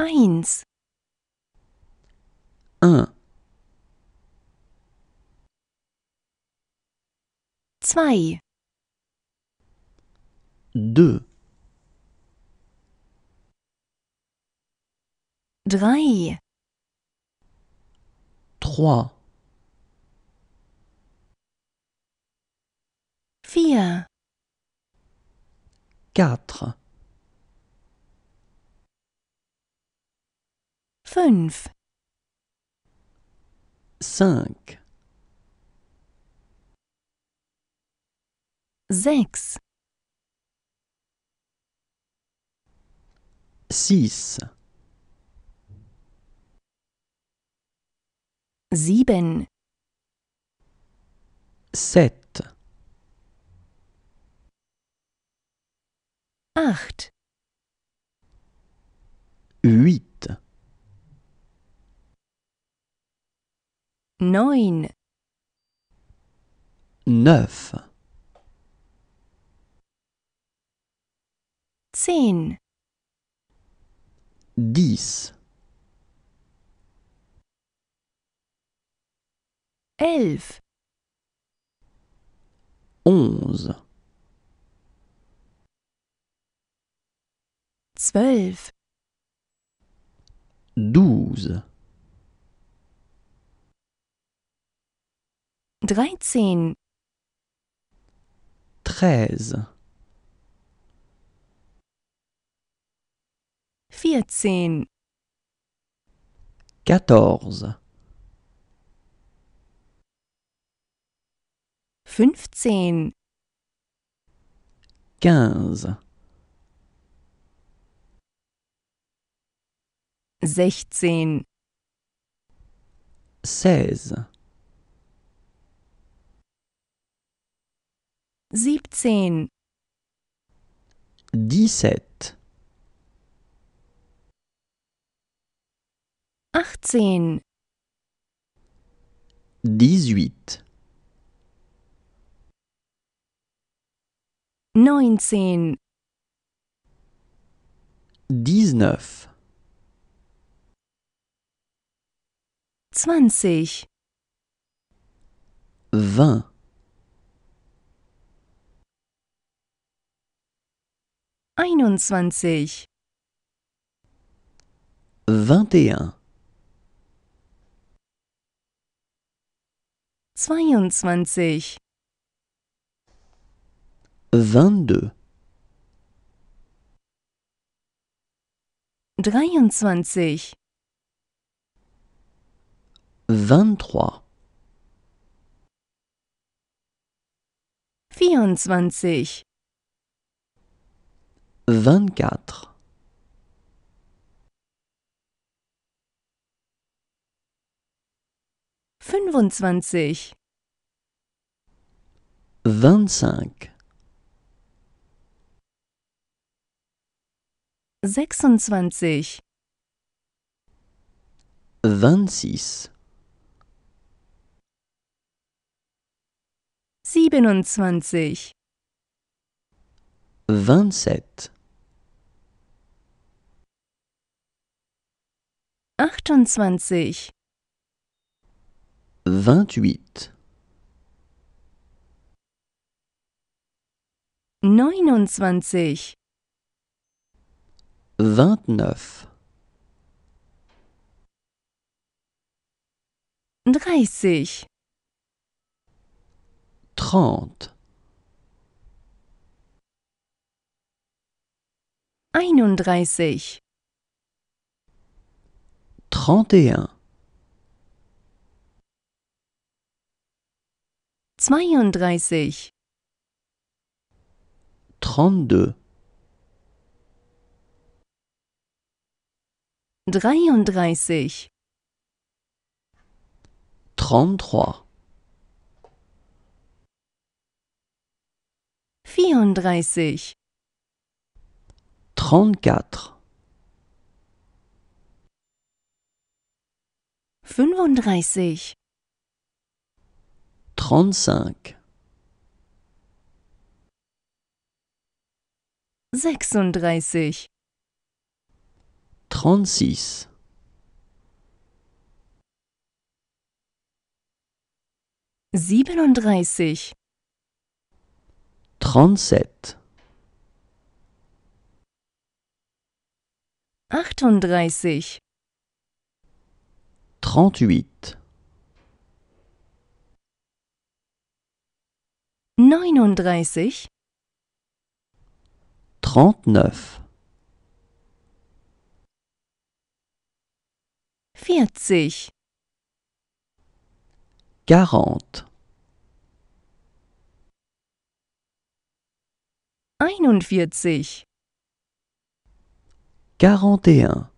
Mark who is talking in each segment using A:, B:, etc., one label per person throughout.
A: Eins,
B: un,
A: zwei,
B: deux,
A: drei,
B: trois,
A: vier,
B: quatre,
A: fünf,
B: cinq,
A: sechs,
B: six,
A: sieben,
B: sept,
A: acht,
B: huit,
A: neun,
B: neuf,
A: zehn,
B: dix,
A: elf,
B: onze,
A: zwölf,
B: douze,
A: dreizehn,
B: treize,
A: vierzehn,
B: quatorze,
A: fünfzehn,
B: quinze,
A: sechzehn,
B: seize,
A: siebzehn,
B: dix-sept,
A: achtzehn,
B: dix-huit,
A: neunzehn,
B: dix-neuf,
A: zwanzig,
B: vingt,
A: einundzwanzig,
B: vingt et un,
A: zweiundzwanzig,
B: vingt-deux,
A: dreiundzwanzig,
B: vingt-trois,
A: vierundzwanzig,
B: vingt-quatre,
A: fünfundzwanzig,
B: vingt-cinq,
A: sechsundzwanzig,
B: vingt-six,
A: siebenundzwanzig,
B: vingt-sept,
A: achtundzwanzig,
B: vingt-huit,
A: neunundzwanzig,
B: vingt-neuf,
A: dreißig,
B: trente,
A: einunddreißig,
B: trente et un,
A: zweiunddreißig,
B: trente-deux,
A: dreiunddreißig,
B: trente-trois,
A: vierunddreißig,
B: trente-quatre,
A: fünfunddreißig,
B: trente-cinq,
A: sechsunddreißig,
B: trente-six,
A: siebenunddreißig,
B: trente-sept,
A: achtunddreißig,
B: trente-huit,
A: neununddreißig,
B: trente-neuf,
A: vierzig,
B: quarante,
A: einundvierzig,
B: quarante et un,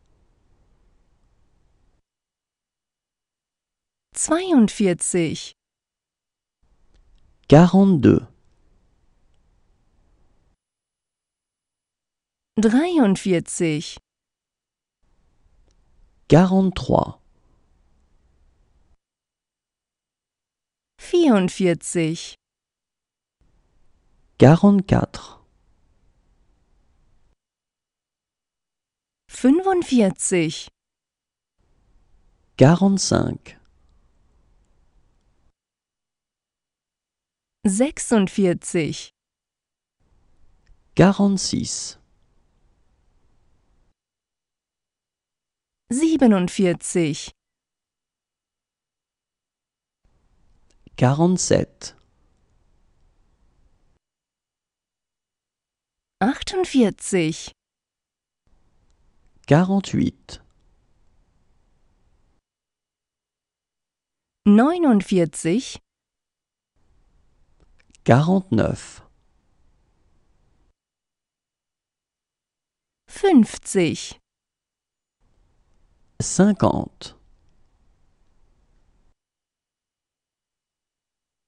A: zweiundvierzig,
B: quarante-deux,
A: dreiundvierzig,
B: quarante-trois,
A: vierundvierzig,
B: quarante-quatre,
A: fünfundvierzig,
B: quarante-cinq,
A: sechsundvierzig,
B: quarante-six,
A: siebenundvierzig,
B: quarante-sept,
A: achtundvierzig,
B: quarante-huit,
A: neunundvierzig,
B: quarante-neuf,
A: fünfzig,
B: cinquante,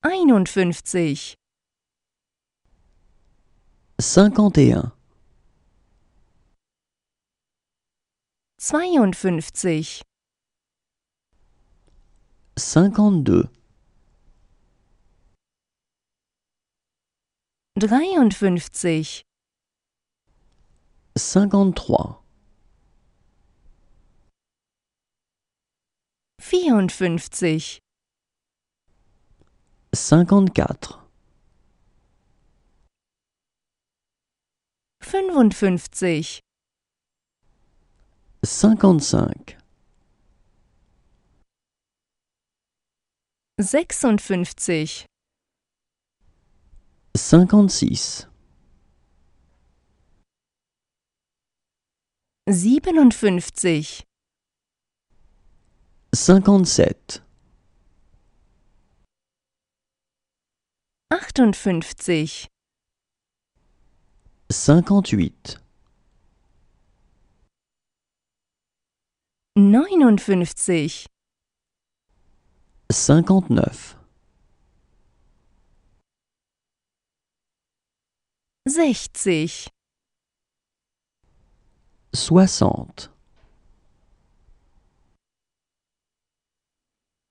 A: einundfünfzig,
B: cinquante et un,
A: zweiundfünfzig,
B: cinquante-deux,
A: dreiundfünfzig,
B: cinquante-trois,
A: vierundfünfzig,
B: cinquante-quatre,
A: fünfundfünfzig,
B: cinquante-cinq,
A: sechsundfünfzig,
B: cinquante-six,
A: siebenundfünfzig,
B: cinquante-sept,
A: achtundfünfzig,
B: cinquante-huit,
A: neunundfünfzig,
B: cinquante-neuf,
A: sechzig,
B: soixante,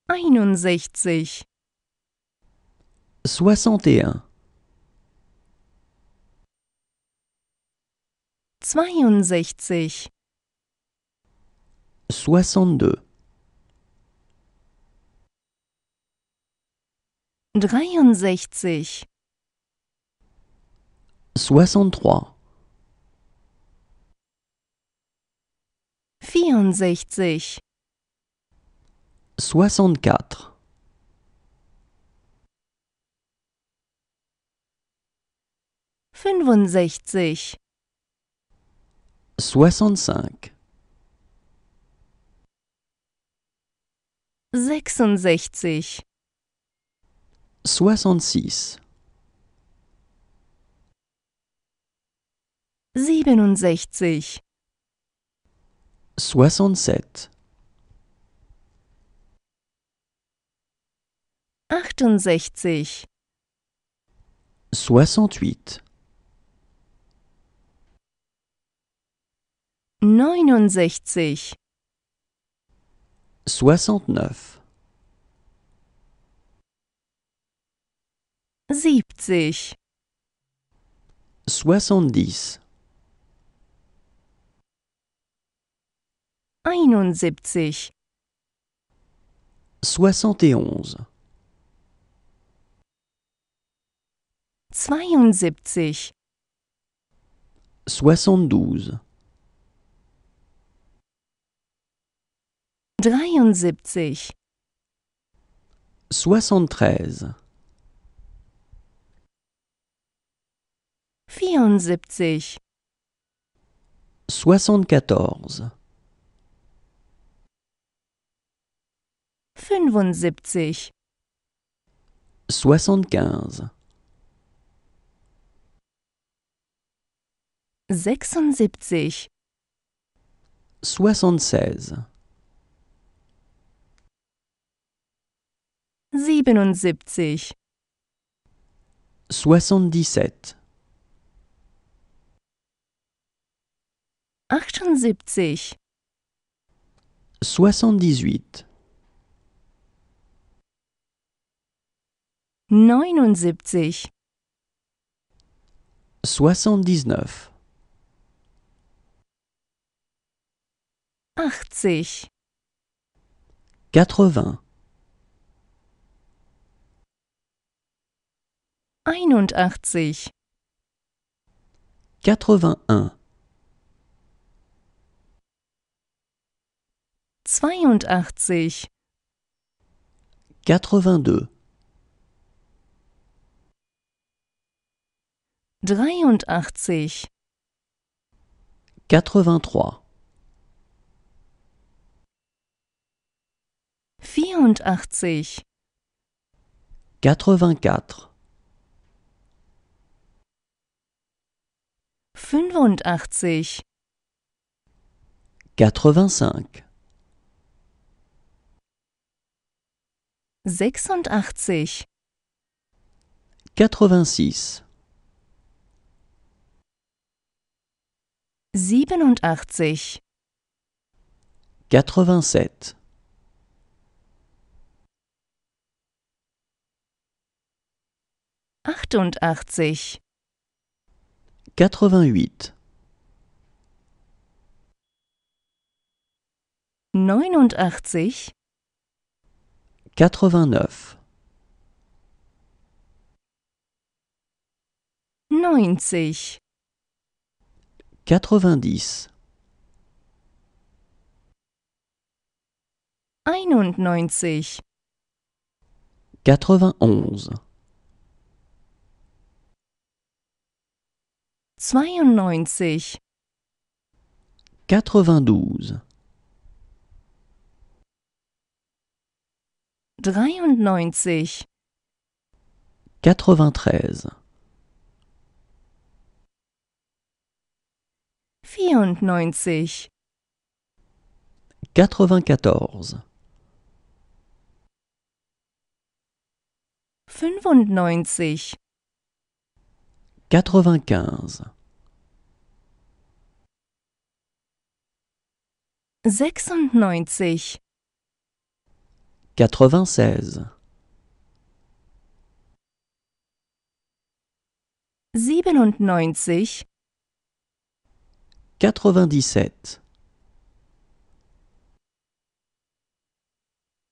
A: einundsechzig,
B: soixante et un,
A: zweiundsechzig,
B: soixante-deux,
A: dreiundsechzig,
B: soixante-trois,
A: vierundsechzig,
B: soixante-quatre,
A: fünfundsechzig,
B: soixante-cinq,
A: sechsundsechzig,
B: soixante-six,
A: siebenundsechzig,
B: soixante-sept,
A: achtundsechzig,
B: soixante-huit,
A: neunundsechzig,
B: soixante-neuf,
A: siebzig,
B: soixante-dix, 71 71
A: 72
B: 72
A: 73
B: 73
A: 74
B: 74
A: fünfundsiebzig,
B: soixante-quinze,
A: sechsundsiebzig,
B: soixante-seize,
A: siebenundsiebzig,
B: soixante-dix-sept,
A: achtundsiebzig,
B: soixante-dix-huit,
A: neunundsiebzig,
B: soixante-dix-neuf,
A: achtzig,
B: quatre-vingts,
A: einundachtzig,
B: quatre-vingt-un,
A: zweiundachtzig,
B: quatre-vingt-deux,
A: dreiundachtzig,
B: quatre-vingt-trois,
A: vierundachtzig,
B: quatre-vingt-quatre,
A: fünfundachtzig,
B: quatre-vingt-cinq,
A: sechsundachtzig,
B: quatre-vingt-six,
A: siebenundachtzig,
B: quatre-vingt-sept,
A: achtundachtzig,
B: quatre-vingt-huit,
A: neunundachtzig,
B: quatre-vingt-neuf,
A: neunzig,
B: quatre-vingt-dix,
A: einundneunzig,
B: quatre-vingt-onze,
A: zweiundneunzig,
B: quatre-vingt-douze,
A: dreiundneunzig,
B: quatre-vingt-treize,
A: vierundneunzig,
B: quatre-vingt-quatorze,
A: fünfundneunzig,
B: quatre-vingt-quinze,
A: sechsundneunzig,
B: quatre-vingt-seize,
A: siebenundneunzig,
B: quatre-vingt-dix-sept,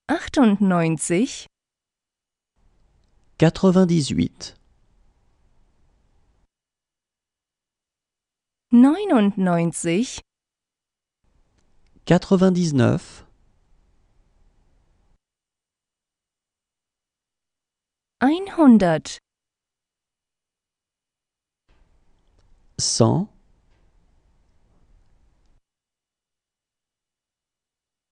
A: achtundneunzig,
B: quatre-vingt-dix-huit,
A: neunundneunzig,
B: quatre-vingt-dix-neuf,
A: einhundert,
B: cent,